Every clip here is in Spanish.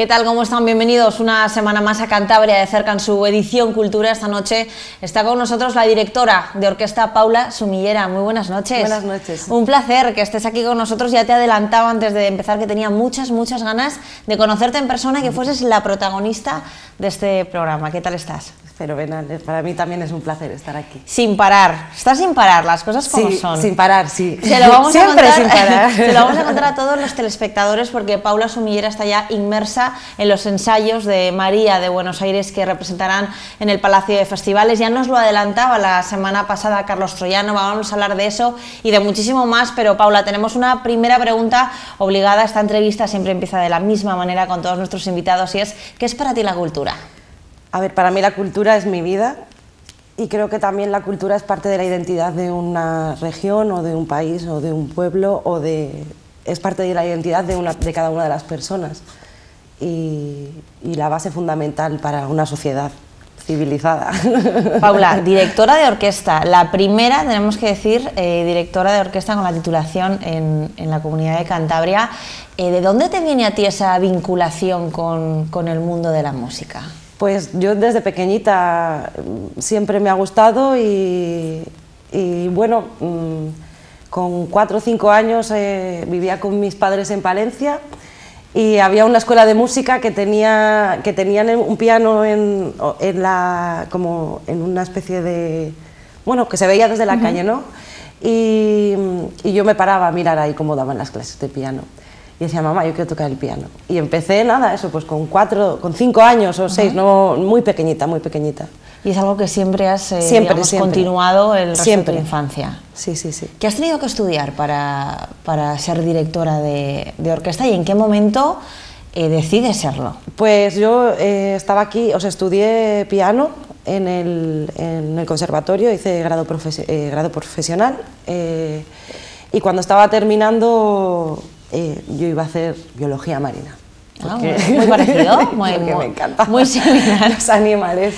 ¿Qué tal? ¿Cómo están? Bienvenidos una semana más a Cantabria de cerca en su edición Cultura. Esta noche está con nosotros la directora de orquesta Paula Sumillera. Muy buenas noches. Buenas noches. Un placer que estés aquí con nosotros. Ya te adelantaba antes de empezar que tenía muchas, muchas ganas de conocerte en persona y que fueses la protagonista de este programa. ¿Qué tal estás? Fenomenal, para mí también es un placer estar aquí. Sin parar, estás sin parar, las cosas como sí, son. Sin parar, sí. Se lo vamos Siempre a sin contar, parar. Se lo vamos a contar a todos los telespectadores porque Paula Sumillera está ya inmersa en los ensayos de María de Buenos Aires que representarán en el Palacio de Festivales. Ya nos lo adelantaba la semana pasada Carlos Troyano, vamos a hablar de eso y de muchísimo más, pero Paula, tenemos una primera pregunta obligada. Esta entrevista siempre empieza de la misma manera con todos nuestros invitados y es, ¿qué es para ti la cultura? A ver, para mí la cultura es mi vida y creo que también la cultura es parte de la identidad de una región o de un país o de un pueblo o de es parte de la identidad de, una, de cada una de las personas y, y la base fundamental para una sociedad civilizada. Paula, directora de orquesta, la primera, tenemos que decir, eh, directora de orquesta con la titulación en, en la comunidad de Cantabria. Eh, ¿De dónde te viene a ti esa vinculación con, con el mundo de la música? Pues yo desde pequeñita mm, siempre me ha gustado y, y bueno, mmm, con cuatro o cinco años eh, vivía con mis padres en Palencia y había una escuela de música que tenía que tenían un piano en, en la como en una especie de bueno que se veía desde la uh -huh. calle no y, y yo me paraba a mirar ahí cómo daban las clases de piano y decía, mamá, yo quiero tocar el piano. Y empecé, nada, eso, pues con cuatro, con cinco años o seis, uh -huh. no, muy pequeñita, muy pequeñita. Y es algo que siempre has eh, siempre, digamos, siempre. continuado el resto siempre. de tu infancia. Sí, sí, sí. ¿Qué has tenido que estudiar para, para ser directora de, de, orquesta y en qué momento eh, decides serlo? Pues yo eh, estaba aquí, o sea, estudié piano en el, en el conservatorio, hice grado, profes grado profesional y cuando estaba terminando eh, yo iba a hacer biología marina. Ah, muy, muy, parecido, muy, muy, me encanta. Muy similar. Los animales.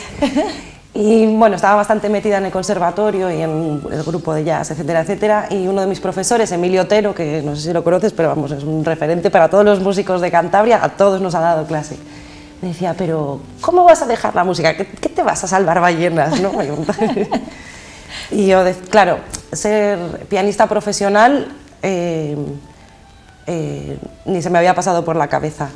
Y bueno, estaba bastante metida en el conservatorio y en el grupo de jazz, etcétera, etcétera. Y uno de mis profesores, Emilio Otero, que no sé si lo conoces, pero vamos, es un referente para todos los músicos de Cantabria, a todos nos ha dado clase. Me decía, pero ¿cómo vas a dejar la música? ¿Qué, qué te vas a salvar ballenas? ¿no? y yo, claro, ser pianista profesional. Eh, eh, ni se me había pasado por la cabeza.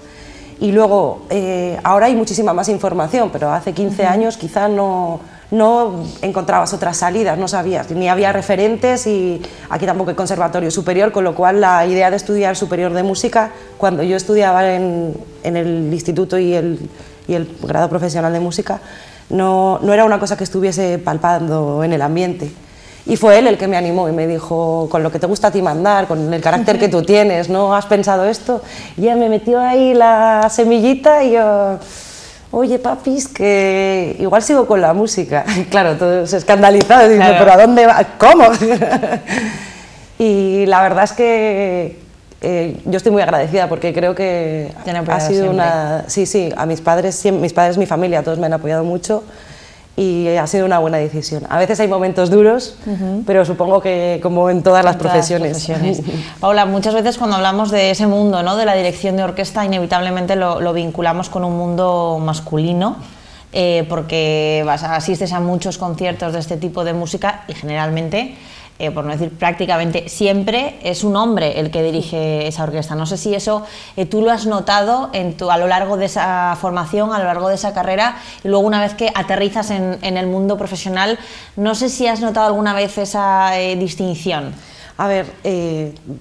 Y luego, eh, ahora hay muchísima más información, pero hace 15 uh -huh. años quizá no, no encontrabas otras salidas, no sabías, ni había referentes y aquí tampoco hay conservatorio superior, con lo cual la idea de estudiar superior de música, cuando yo estudiaba en, en el instituto y el, y el grado profesional de música, no, no era una cosa que estuviese palpando en el ambiente. Y fue él el que me animó y me dijo, con lo que te gusta a ti mandar, con el carácter que tú tienes, ¿no has pensado esto? Y ya me metió ahí la semillita y yo, oye papis, que igual sigo con la música. Y claro, todos escandalizados, diciendo, claro. pero ¿a dónde va? ¿Cómo? y la verdad es que eh, yo estoy muy agradecida porque creo que ha sido siempre. una... Sí, sí, a mis padres, mis padres, mi familia, todos me han apoyado mucho y ha sido una buena decisión. A veces hay momentos duros, uh -huh. pero supongo que como en todas las en profesiones. Todas las profesiones. Paula, muchas veces cuando hablamos de ese mundo, ¿no? de la dirección de orquesta, inevitablemente lo, lo vinculamos con un mundo masculino, eh, porque vas, asistes a muchos conciertos de este tipo de música y generalmente eh, por no decir prácticamente siempre, es un hombre el que dirige esa orquesta. No sé si eso eh, tú lo has notado en tu, a lo largo de esa formación, a lo largo de esa carrera, y luego una vez que aterrizas en, en el mundo profesional, no sé si has notado alguna vez esa eh, distinción. A ver,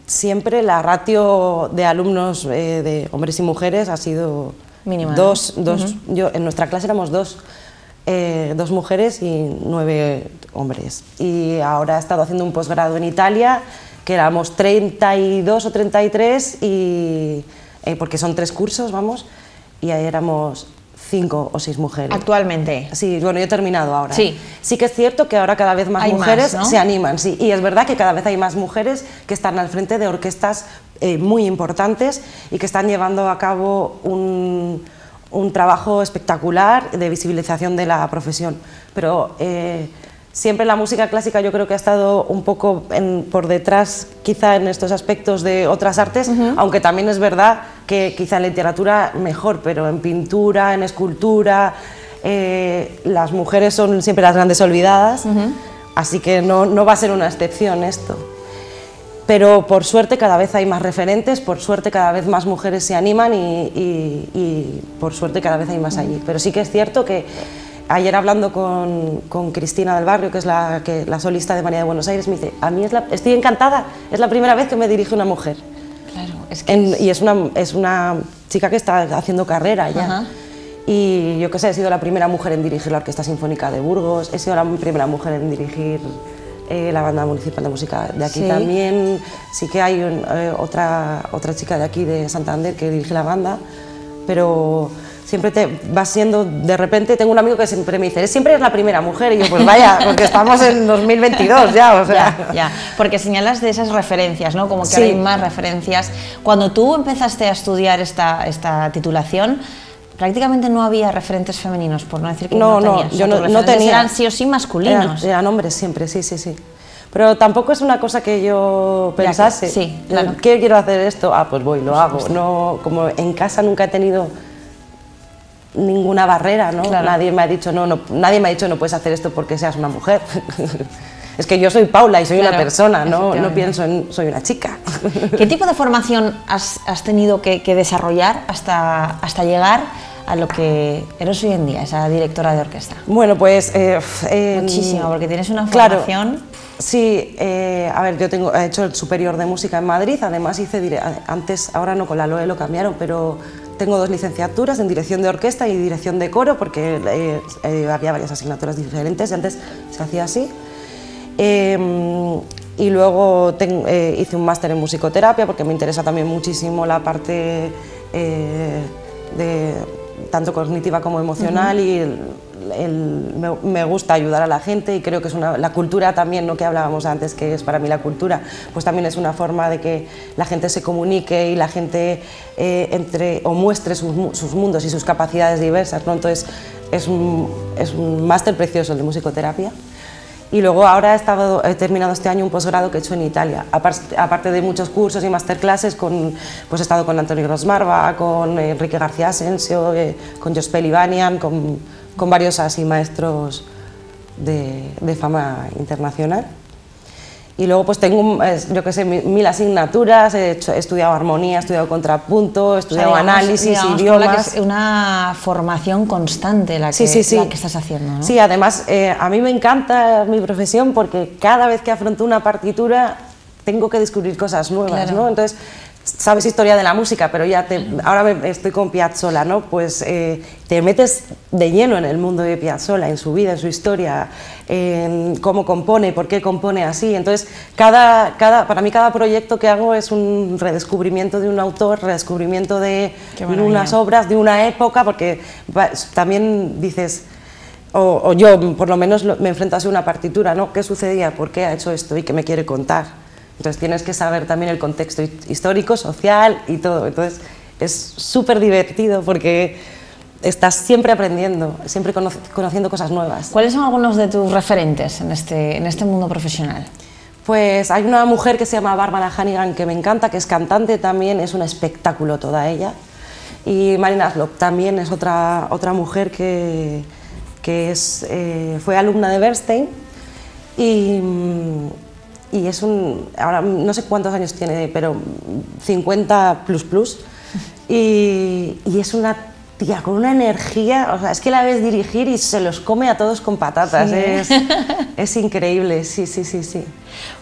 siempre la ratio de alumnos de hombres y mujeres ha sido Mínima, dos, ¿no? dos Uh -huh. yo, en nuestra clase éramos dos. Eh, dos mujeres y nueve hombres. Y ahora he estado haciendo un posgrado en Italia, que éramos 32 o 33, y, eh, porque son tres cursos, vamos, y ahí éramos cinco o seis mujeres. Actualmente. Sí, bueno, yo he terminado ahora. Sí. Sí que es cierto que ahora cada vez más Hay mujeres más, ¿no? se animan, sí. Y es verdad que cada vez hay más mujeres que están al frente de orquestas eh, muy importantes y que están llevando a cabo un, un trabajo espectacular de visibilización de la profesión. Pero eh, siempre la música clásica yo creo que ha estado un poco en, por detrás, quizá en estos aspectos de otras artes, uh -huh. aunque también es verdad que quizá en literatura mejor, pero en pintura, en escultura, eh, las mujeres son siempre las grandes olvidadas, así que no, no va a ser una excepción esto pero por suerte cada vez hay más referentes, por suerte cada vez más mujeres se animan y, por suerte cada vez hay más allí. Pero sí que es cierto que ayer hablando con, con Cristina del Barrio, que es la, que, la solista de María de Buenos Aires, me dice, a mí es la, estoy encantada, es la primera vez que me dirige una mujer. Claro, es que Y es una, es una chica que está haciendo carrera ya. Y yo que sé, he sido la primera mujer en dirigir la Orquesta Sinfónica de Burgos, he sido la primera mujer en dirigir eh, la banda municipal de música de aquí también. Sí que hay eh, otra, otra chica de aquí de Santander que dirige la banda, pero siempre te vas siendo, de repente tengo un amigo que siempre me dice, siempre es la primera mujer, y yo pues vaya, porque estamos en 2022 ya, o sea. Ya, porque señalas de esas referencias, ¿no? Como que hay más referencias. Cuando tú empezaste a estudiar esta, esta titulación, prácticamente no había referentes femeninos, por no decir que no, no, tenías. yo no, no, tenía. Eran sí o sí masculinos. Eran, hombres siempre, sí, sí, sí. Pero tampoco es una cosa que yo pensase. sí, claro. ¿Qué quiero hacer esto? Ah, pues voy, lo hago. No, como en casa nunca he tenido ninguna barrera, ¿no? Nadie me ha dicho no, no, nadie me ha dicho no puedes hacer esto porque seas una mujer. es que yo soy Paula y soy una persona, ¿no? no pienso en soy una chica. ¿Qué tipo de formación has, has tenido que, que, desarrollar hasta, hasta llegar a lo que eres hoy en día, esa directora de orquesta? Bueno, pues... Eh, Muchísimo, porque tienes una formación... sí, eh, a ver, yo tengo, he hecho el superior de música en Madrid, además hice, antes, ahora no, con la LOE lo cambiaron, pero tengo dos licenciaturas en dirección de orquesta y dirección de coro, porque eh, había varias asignaturas diferentes y antes se hacía así. Em, y luego hice un máster en musicoterapia porque me interesa también muchísimo la parte de tanto cognitiva como emocional y me, gusta ayudar a la gente y creo que es una, la cultura también, ¿no? que hablábamos antes, que es para mí la cultura, pues también es una forma de que la gente se comunique y la gente eh, entre, o muestre sus, sus, mundos y sus capacidades diversas. ¿no? Entonces es un, es un máster precioso el de musicoterapia. Y luego ahora he, estado, he terminado este año un posgrado que he hecho en Italia, aparte de muchos cursos y masterclasses, con, pues he estado con Antonio Rosmarva, con Enrique García Asensio, eh, con Jospel Ivanian, con, con varios así maestros de, de fama internacional. Y luego pues tengo, yo qué sé, mil asignaturas, he, estudiado armonía, he estudiado contrapunto, he estudiado análisis, idiomas... Es una formación constante la que, La que estás haciendo, ¿no? Sí, además a mí me encanta mi profesión porque cada vez que afronto una partitura tengo que descubrir cosas nuevas, ¿no? Entonces sabes historia de la música, pero ya te, ahora estoy con Piazzolla, ¿no? Pues eh, te metes de lleno en el mundo de Piazzolla, en su vida, en su historia, en cómo compone, por qué compone así. Entonces, cada, cada, para mí cada proyecto que hago es un redescubrimiento de un autor, redescubrimiento de unas obras, de una época, porque también dices... O, yo, por lo menos, me enfrento a una partitura, ¿no? ¿Qué sucedía? ¿Por qué ha hecho esto? ¿Y qué me quiere contar? Entonces tienes que saber también el contexto histórico, social y todo. Entonces es súper divertido porque estás siempre aprendiendo, siempre conociendo cosas nuevas. ¿Cuáles son algunos de tus referentes en este, en este mundo profesional? Pues hay una mujer que se llama Bárbara Hannigan que me encanta, que es cantante también, es un espectáculo toda ella. Y Marina Slop también es otra, otra mujer que, que es, eh, fue alumna de Bernstein y, y es un, ahora no sé cuántos años tiene, pero 50 plus plus, y, y es una tía con una energía, o sea, es que la ves dirigir y se los come a todos con patatas, es, es, increíble, sí, sí, sí, sí.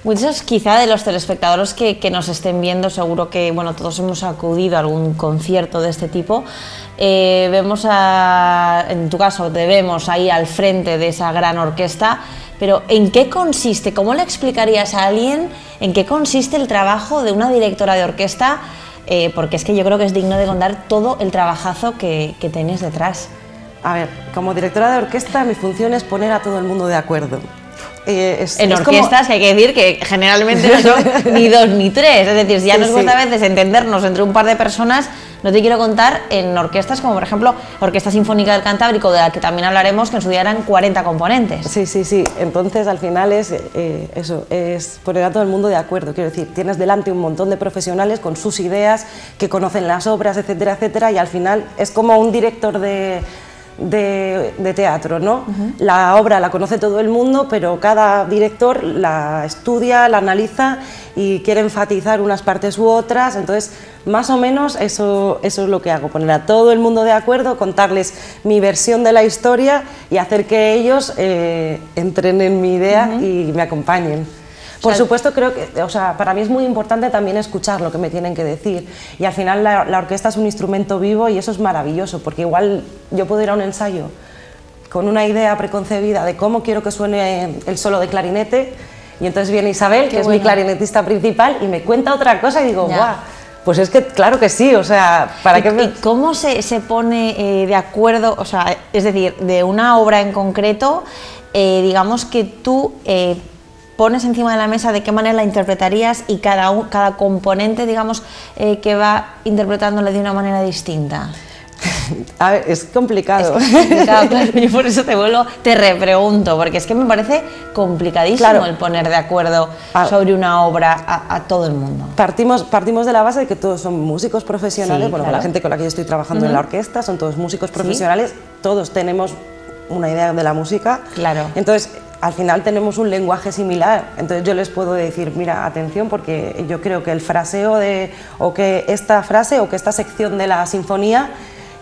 Muchos quizá de los telespectadores que, que, nos estén viendo, seguro que, bueno, todos hemos acudido a algún concierto de este tipo, eh, vemos a, en tu caso, te vemos ahí al frente de esa gran orquesta, pero ¿en qué consiste? ¿Cómo le explicarías a alguien en qué consiste el trabajo de una directora de orquesta? Eh, porque es que yo creo que es digno de contar todo el trabajazo que, que tenéis detrás. A ver, como directora de orquesta mi función es poner a todo el mundo de acuerdo. Eh, en orquestas hay que decir que generalmente no son ni dos ni tres, es decir, si ya nos gusta a veces entendernos entre un par de personas, No te quiero contar en orquestas como por ejemplo Orquesta Sinfónica del Cantábrico, de la que también hablaremos, que en su día eran 40 componentes. Sí, sí, sí. Entonces al final es eh, eso, es poner a todo el mundo de acuerdo. Quiero decir, tienes delante un montón de profesionales con sus ideas, que conocen las obras, etcétera, etcétera, y al final es como un director de de, teatro. ¿no? La obra la conoce todo el mundo, pero cada director la estudia, la analiza y quiere enfatizar unas partes u otras. Entonces, más o menos eso, eso es lo que hago, poner a todo el mundo de acuerdo, contarles mi versión de la historia y hacer que ellos eh, entren en mi idea y me acompañen. Por supuesto, creo que, o sea, para mí es muy importante también escuchar lo que me tienen que decir. Y al final la, orquesta es un instrumento vivo y eso es maravilloso, porque igual yo puedo ir a un ensayo con una idea preconcebida de cómo quiero que suene el solo de clarinete, y entonces viene Isabel, que es mi clarinetista principal, y me cuenta otra cosa y digo, guau. Pues es que claro que sí, o sea, ¿para qué ¿Y cómo se, se pone eh, de acuerdo, o sea, es decir, de una obra en concreto, eh, digamos que tú eh, pones encima de la mesa de qué manera la interpretarías y cada, cada componente, digamos, eh, que va interpretándole de una manera distinta. A ver, es complicado. Es complicado, claro, y por eso te vuelvo, te repregunto, porque es que me parece complicadísimo el poner de acuerdo ah. sobre una obra a, todo el mundo. Partimos, partimos de la base de que todos son músicos profesionales, bueno, la gente con la que yo estoy trabajando en la orquesta son todos músicos profesionales, todos tenemos una idea de la música. Claro. Entonces, al final tenemos un lenguaje similar, entonces yo les puedo decir, mira, atención, porque yo creo que el fraseo de, o que esta frase o que esta sección de la sinfonía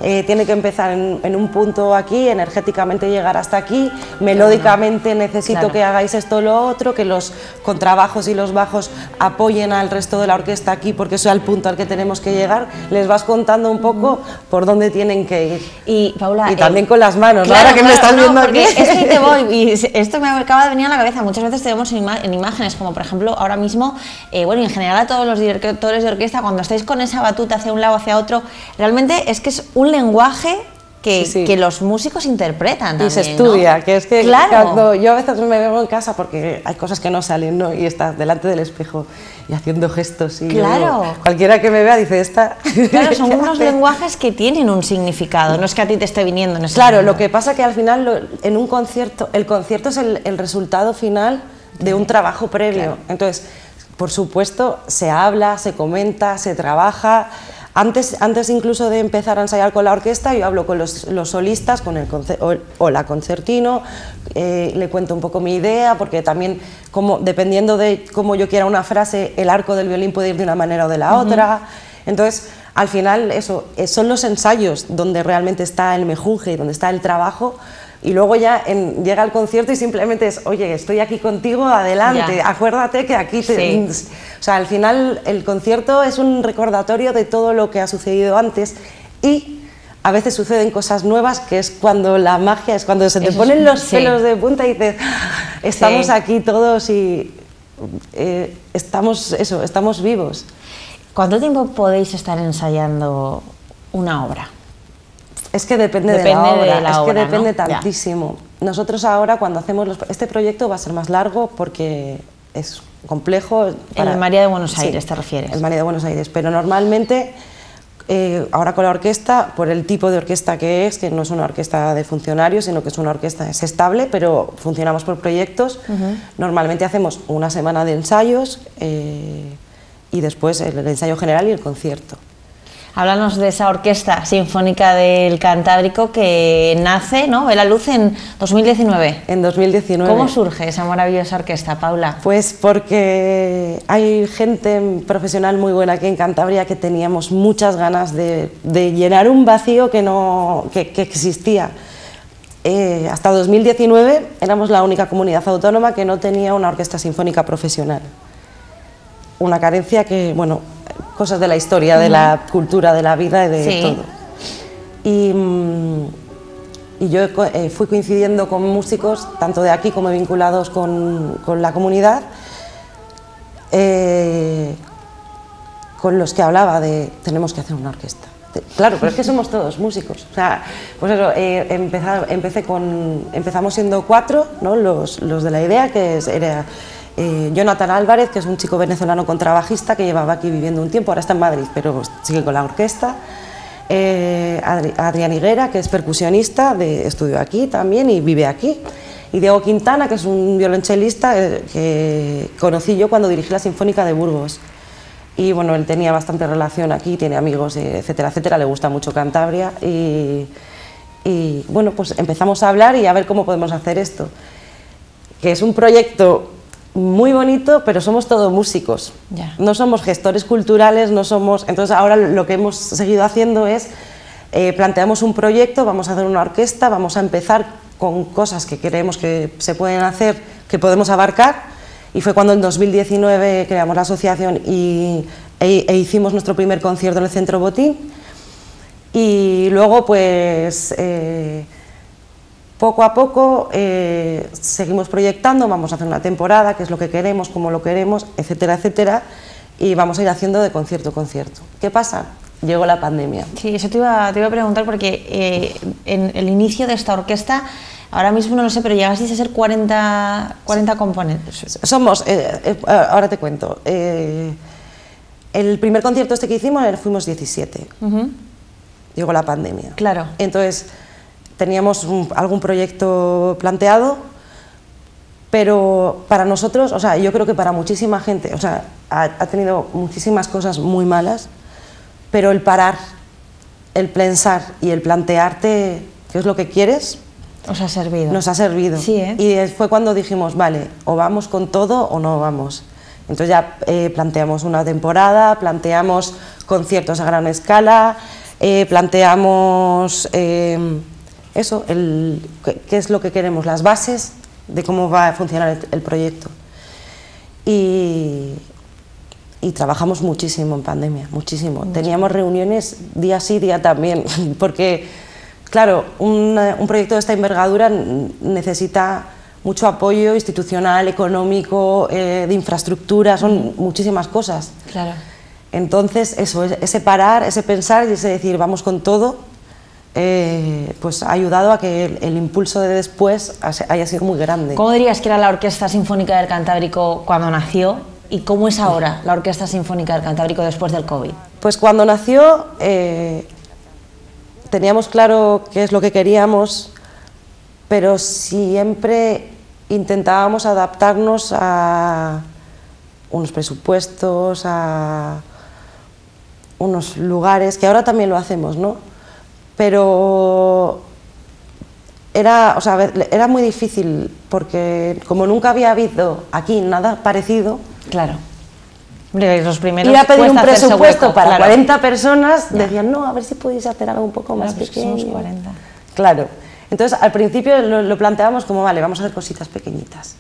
eh, tiene que empezar en, un punto aquí, energéticamente llegar hasta aquí, melódicamente necesito que hagáis esto o lo otro, que los contrabajos y los bajos apoyen al resto de la orquesta aquí porque eso es el punto al que tenemos que llegar, les vas contando un poco por dónde tienen que ir. Y Paula, y también con las manos, ahora que me estás viendo aquí. Es que te voy, y esto me acaba de venir a la cabeza, muchas veces tenemos en, imágenes, como por ejemplo ahora mismo, eh, bueno, en general a todos los directores de orquesta, cuando estáis con esa batuta hacia un lado, hacia otro, realmente es que es un lenguaje que, que, los músicos interpretan. También, y se estudia, que es que cuando yo a veces me veo en casa porque hay cosas que no salen, ¿no? Y estás delante del espejo y haciendo gestos. Y claro. cualquiera que me vea dice, esta. Claro, son unos lenguajes que tienen un significado, no es que a ti te esté viniendo en ese Claro, lo que pasa que al final en un concierto, el concierto es el, el resultado final de un trabajo previo. Entonces, por supuesto, se habla, se comenta, se trabaja. Antes, antes incluso de empezar a ensayar con la orquesta, yo hablo con los, solistas, con el o, la concertino, eh, le cuento un poco mi idea, porque también, como, dependiendo de cómo yo quiera una frase, el arco del violín puede ir de una manera o de la otra. Entonces, al final, eso, eh, son los ensayos donde realmente está el mejunje y donde está el trabajo, y luego ya llega el concierto y simplemente es, oye, estoy aquí contigo, adelante, acuérdate que aquí te... O sea, al final el concierto es un recordatorio de todo lo que ha sucedido antes y a veces suceden cosas nuevas, que es cuando la magia, es cuando se te ponen los pelos de punta y dices, ah, estamos aquí todos y eh, estamos, eso, estamos vivos. ¿Cuánto tiempo podéis estar ensayando una obra? Es que depende, de la obra, es que depende tantísimo. Nosotros ahora cuando hacemos los, este proyecto va a ser más largo porque es complejo. Para, el María de Buenos Aires te refieres. El María de Buenos Aires, pero normalmente eh, ahora con la orquesta, por el tipo de orquesta que es, que no es una orquesta de funcionarios, sino que es una orquesta es estable, pero funcionamos por proyectos. Normalmente hacemos una semana de ensayos eh, y después el ensayo general y el concierto. Háblanos de esa orquesta sinfónica del Cantábrico que nace, ¿no? Ve la luz en 2019. En 2019. ¿Cómo surge esa maravillosa orquesta, Paula? Pues porque hay gente profesional muy buena aquí en Cantabria que teníamos muchas ganas de, llenar un vacío que, no, que, existía. Eh, hasta 2019 éramos la única comunidad autónoma que no tenía una orquesta sinfónica profesional. Una carencia que, bueno, cosas de la historia, de la cultura, de la vida y de todo. Y, mm, y yo eh, fui coincidiendo con músicos, tanto de aquí como vinculados con, con la comunidad, eh, con los que hablaba de tenemos que hacer una orquesta. Claro, pero es que somos todos músicos. O sea, pues eso, eh, empecé con, empezamos siendo cuatro, ¿no? los, los de la idea, que era eh, Jonathan Álvarez, que es un chico venezolano contrabajista que llevaba aquí viviendo un tiempo, ahora está en Madrid, pero sigue con la orquesta. eh, Adrián Higuera, que es percusionista, de, estudió aquí también y vive aquí, y Diego Quintana, que es un violonchelista eh, que conocí yo cuando dirigí la Sinfónica de Burgos. Y bueno, él tenía bastante relación aquí, tiene amigos, etcétera, etcétera, le gusta mucho Cantabria y, y bueno, pues empezamos a hablar y a ver cómo podemos hacer esto. Que es un proyecto muy bonito, pero somos todos músicos. No somos gestores culturales, no somos... Entonces ahora lo que hemos seguido haciendo es, eh, planteamos un proyecto, vamos a hacer una orquesta, vamos a empezar con cosas que creemos que se pueden hacer, que podemos abarcar, y fue cuando en 2019 creamos la asociación y, e, e hicimos nuestro primer concierto en el Centro Botín, y luego pues... Eh, poco a poco eh, seguimos proyectando, vamos a hacer una temporada, qué es lo que queremos, cómo lo queremos, etcétera, etcétera, y vamos a ir haciendo de concierto a concierto. ¿Qué pasa? Llegó la pandemia. Sí, eso te iba, te iba a preguntar porque eh, en el inicio de esta orquesta, ahora mismo no lo sé, pero llegasteis a ser 40, 40 componentes. Somos, eh, ahora te cuento, el primer concierto este que hicimos fuimos 17. Llegó la pandemia. Claro. Entonces teníamos algún proyecto planteado, pero para nosotros, o sea, yo creo que para muchísima gente, o sea, ha, tenido muchísimas cosas muy malas, pero el parar, el pensar y el plantearte qué es lo que quieres, nos ha servido. Nos ha servido. Sí, ¿eh? Y fue cuando dijimos, vale, o vamos con todo o no vamos. Entonces ya eh, planteamos una temporada, planteamos conciertos a gran escala, eh, planteamos eso, el, qué es lo que queremos, las bases de cómo va a funcionar el, proyecto. Y, trabajamos muchísimo en pandemia, muchísimo. Teníamos reuniones día sí, día también, porque, claro, un, proyecto de esta envergadura necesita mucho apoyo institucional, económico, eh, de infraestructura, son muchísimas cosas. Claro. Entonces, eso, ese parar, ese pensar y ese decir, vamos con todo, eh, pues ha ayudado a que el, impulso de después haya sido muy grande. ¿Cómo dirías que era la Orquesta Sinfónica del Cantábrico cuando nació y cómo es ahora la Orquesta Sinfónica del Cantábrico después del COVID? Pues cuando nació eh, teníamos claro qué es lo que queríamos, pero siempre intentábamos adaptarnos a unos presupuestos, a unos lugares, que ahora también lo hacemos, ¿no? Pero era, o sea, era muy difícil porque como nunca había habido aquí nada parecido, claro. Los primeros ir a pedir un presupuesto para 40 personas, decían, no, a ver si podéis hacer algo un poco más pequeño. 40. Claro. Entonces, al principio lo, lo planteábamos como, vale, vamos a hacer cositas pequeñitas.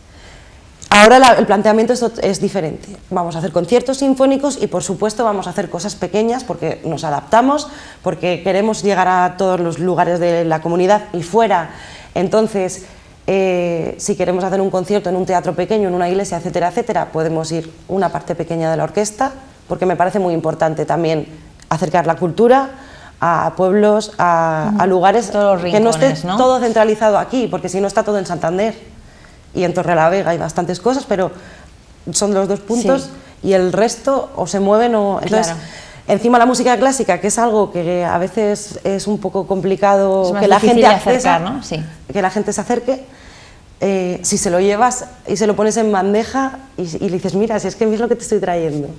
Ahora el planteamiento es, diferente. Vamos a hacer conciertos sinfónicos y por supuesto vamos a hacer cosas pequeñas porque nos adaptamos, porque queremos llegar a todos los lugares de la comunidad y fuera. Entonces, eh, si queremos hacer un concierto en un teatro pequeño, en una iglesia, etcétera, etcétera, podemos ir una parte pequeña de la orquesta, porque me parece muy importante también acercar la cultura a pueblos, a, lugares que no esté todo centralizado aquí, porque si no está todo en Santander y en Torrelavega hay bastantes cosas, pero son los dos puntos y el resto o se mueven o... Entonces, encima la música clásica, que es algo que a veces es un poco complicado que la gente acercar, sí. que la gente se acerque, eh, si se lo llevas y se lo pones en bandeja y, le dices, mira, si es que es lo que te estoy trayendo.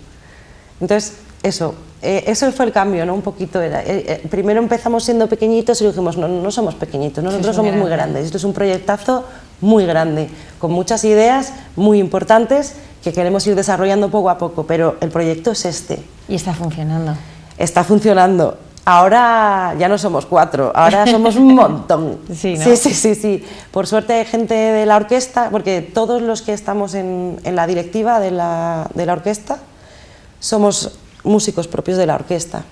Entonces, eso, eh, eso fue el cambio, ¿no? Un poquito era. Eh, primero empezamos siendo pequeñitos y dijimos, no, no somos pequeñitos, nosotros somos muy grandes. Esto es un proyectazo muy grande, con muchas ideas muy importantes que queremos ir desarrollando poco a poco, pero el proyecto es este. Y está funcionando. Está funcionando. Ahora ya no somos cuatro, ahora somos un montón. Sí, sí, sí, sí, Por suerte hay gente de la orquesta, porque todos los que estamos en, la directiva de la, orquesta somos músicos propios de la orquesta.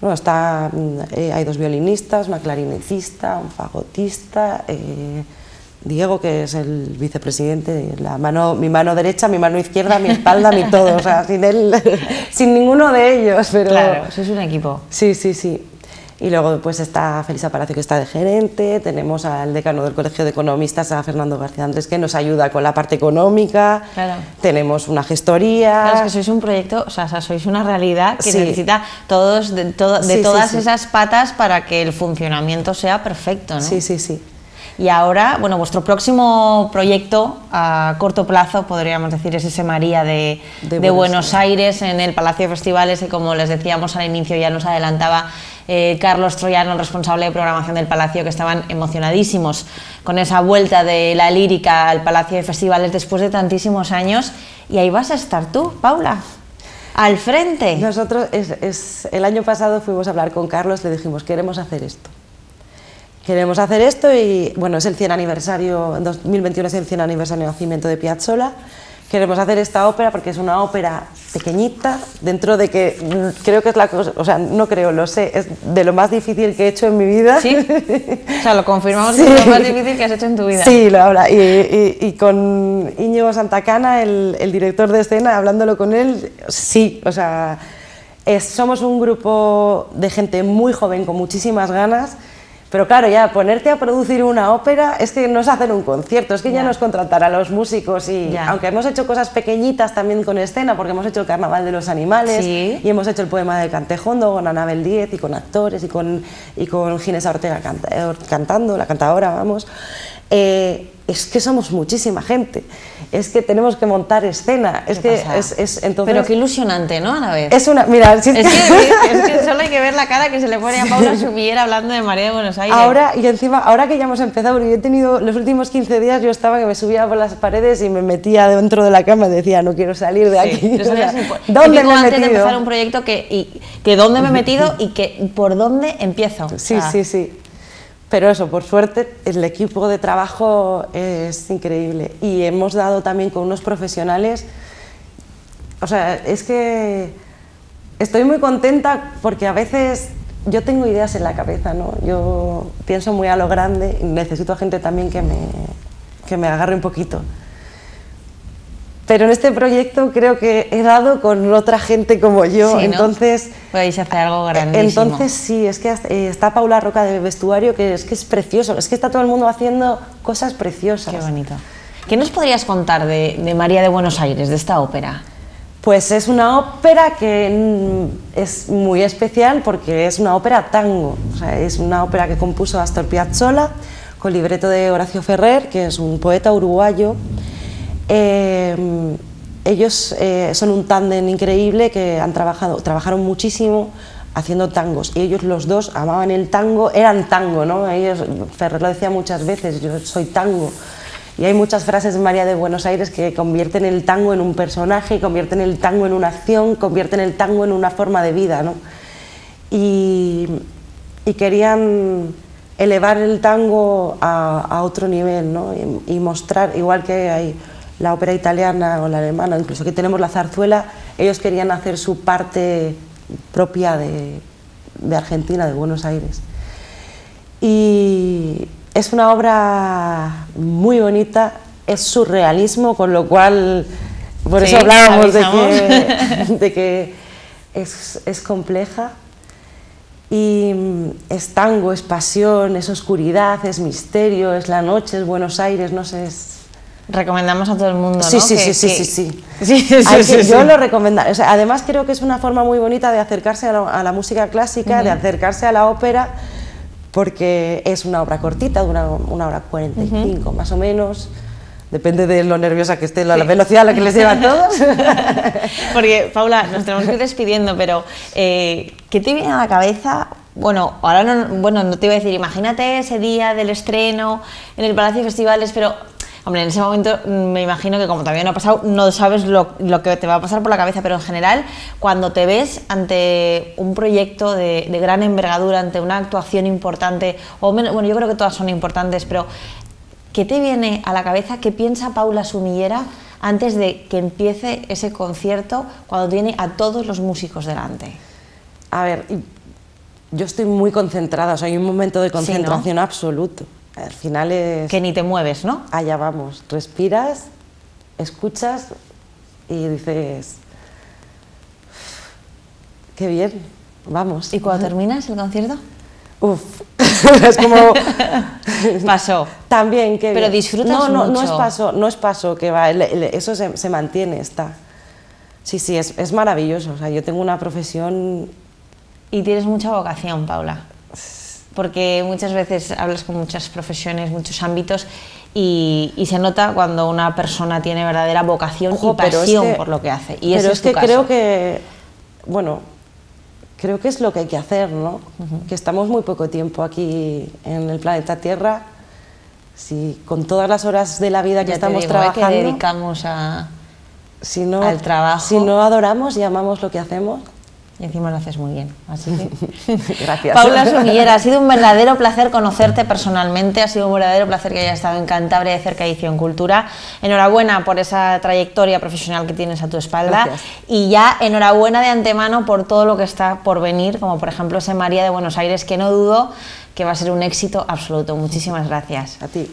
No, está, eh, hay dos violinistas, una clarinetista, un fagotista, eh, Diego, que es el vicepresidente, la mano, mi mano derecha, mi mano izquierda, mi espalda, mi todo, o sea, sin él, sin ninguno de ellos. Pero, claro, eso es un equipo. Sí, sí, sí. Y luego pues está Felisa Palacio que está de gerente, tenemos al decano del Colegio de Economistas, a Fernando García Andrés, que nos ayuda con la parte económica, tenemos una gestoría... Claro, es que sois un proyecto, o sea, sois una realidad que necesita todos, de, de todas esas patas para que el funcionamiento sea perfecto, ¿no? Sí, sí, sí. Y ahora, bueno, vuestro próximo proyecto a corto plazo, podríamos decir, es ese María de, Buenos, Aires. en el Palacio de Festivales, y como les decíamos al inicio, ya nos adelantaba eh, Carlos Troyano, el responsable de programación del Palacio, que estaban emocionadísimos con esa vuelta de la lírica al Palacio de Festivales después de tantísimos años. Y ahí vas a estar tú, Paula al frente. Nosotros, es, el año pasado fuimos a hablar con Carlos, le dijimos, queremos hacer esto queremos hacer esto y bueno, es el 100 aniversario, 2021 es el 100 aniversario de nacimiento de Piazzolla. Queremos hacer esta ópera porque es una ópera pequeñita, dentro de que mm, creo que es la cosa, o sea, no creo, lo sé, es de lo más difícil que he hecho en mi vida. Sí, o sea, lo confirmamos, es lo más difícil que has hecho en tu vida. Sí, lo habla. Y, y, con Íñigo Santacana, el, el, director de escena, hablándolo con él, sí, o sea, somos un grupo de gente muy joven, con muchísimas ganas, pero claro, ya ponerte a producir una ópera es que no es hacer un concierto, es que ya, nos contratar a los músicos y aunque hemos hecho cosas pequeñitas también con escena, porque hemos hecho el Carnaval de los Animales y hemos hecho el poema de Cantejondo con Anabel Díez y con actores y con, y con Ginés Ortega cantando, la cantadora, vamos. Eh, es que somos muchísima gente, es que tenemos que montar escena, es que es, entonces... Pero qué ilusionante, ¿no? A la vez. Es una, mira, es, que, es, que, solo hay que ver la cara que se le pone a Paula Sumiller hablando de María de Buenos Aires. Ahora, y encima, ahora que ya hemos empezado, yo he tenido, los últimos 15 días yo estaba que me subía por las paredes y me metía dentro de la cama y decía, no quiero salir de aquí. ¿Dónde me he antes de empezar un proyecto que, y, que dónde me he metido y que por dónde empiezo. Sí, sí, sí. Pero eso, por suerte, el equipo de trabajo es increíble y hemos dado también con unos profesionales, o sea, es que estoy muy contenta porque a veces yo tengo ideas en la cabeza, ¿no? Yo pienso muy a lo grande y necesito gente también que me, que me agarre un poquito. Pero en este proyecto creo que he dado con otra gente como yo, entonces... Podéis hacer algo grandísimo. Entonces sí, es que eh, está Paula Roca de vestuario, que es que es precioso, es que está todo el mundo haciendo cosas preciosas. Qué bonito. ¿Qué nos podrías contar de, María de Buenos Aires, de esta ópera? Pues es una ópera que mm, es muy especial porque es una ópera tango, o sea, es una ópera que compuso Astor Piazzolla con libreto de Horacio Ferrer, que es un poeta uruguayo eh, ellos eh, son un tándem increíble que han trabajado, trabajaron muchísimo haciendo tangos y ellos los dos amaban el tango, eran tango, ¿no? Ellos, Ferrer lo decía muchas veces, yo soy tango. Y hay muchas frases de María de Buenos Aires que convierten el tango en un personaje, convierten el tango en una acción, convierten el tango en una forma de vida, ¿no? Y, querían elevar el tango a, otro nivel, ¿no? y mostrar, igual que hay la ópera italiana o la alemana, incluso que tenemos la zarzuela, ellos querían hacer su parte propia de, Argentina, de Buenos Aires. Y es una obra muy bonita, es surrealismo, con lo cual, por eso hablábamos de que, de que es, es, compleja. Y es tango, es pasión, es oscuridad, es misterio, es la noche, es Buenos Aires, no sé, es, Recomendamos a todo el mundo, sí, ¿no? Sí, sí, sí, sí, sí, Yo lo recomiendo. además creo que es una forma muy bonita de acercarse a la, música clásica, de acercarse a la ópera, porque es una obra cortita, de una, hora 45 más o menos. Depende de lo nerviosa que esté, la, velocidad a la que les lleva a todos. porque, Paula, nos tenemos que ir despidiendo, pero eh, ¿qué te viene a la cabeza bueno, ahora no, bueno, no te iba a decir, imagínate ese día del estreno en el Palacio de Festivales, pero Hombre, en ese momento mm, me imagino que como todavía no ha pasado, no sabes lo, que te va a pasar por la cabeza, pero en general, cuando te ves ante un proyecto de, gran envergadura, ante una actuación importante, o bueno, yo creo que todas son importantes, pero ¿qué te viene a la cabeza? ¿Qué piensa Paula Sumillera antes de que empiece ese concierto cuando tiene a todos los músicos delante? A ver, yo estoy muy concentrada, o sea, hay un momento de concentración absoluto. Al final es... Que ni te mueves, ¿no? Allá vamos, respiras, escuchas y dices, qué bien, vamos. ¿Y cuando terminas el concierto? Uf, es como... Pasó. También que... Pero disfrutas no, no, No es mucho. paso, no es paso que va, el- el- eso se, se mantiene, está. Sí, sí, es, es maravilloso. O sea, yo tengo una profesión... Y tienes mucha vocación, Paula. Porque muchas veces hablas con muchas profesiones, muchos ámbitos, y, y se nota cuando una persona tiene verdadera vocación Ojo, y pero es pasión que- por lo que hace. Y pero ese es es tu que caso. creo que, bueno, creo que es lo que hay que hacer, ¿no? Que estamos muy poco tiempo aquí en el planeta Tierra. Si con todas las horas de la vida que Ya te estamos digo, ¿eh? trabajando, que dedicamos a... si no, al trabajo. si no adoramos y amamos lo que hacemos, Y encima lo haces muy bien. Así que... gracias. Paula Sumillera, ha sido un verdadero placer conocerte personalmente, ha sido un verdadero placer que hayas estado en Cantabria de cerca Edición Cultura. Enhorabuena por esa trayectoria profesional que tienes a tu espalda Gracias. y ya enhorabuena de antemano por todo lo que está por venir, como por ejemplo ese María de Buenos Aires, que no dudo que va a ser un éxito absoluto. Muchísimas gracias. A ti.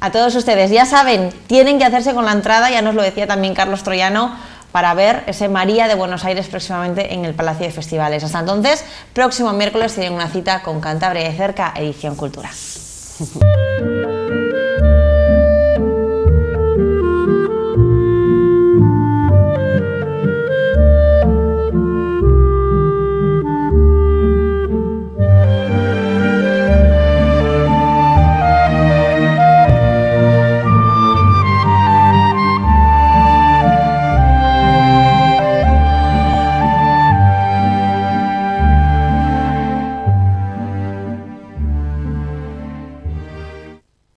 A todos ustedes, ya saben, tienen que hacerse con la entrada, ya nos lo decía también Carlos Troyano, para ver ese María de Buenos Aires próximamente en el Palacio de Festivales. Hasta entonces, próximo miércoles tienen una cita con Cantabria de cerca, edición Cultura.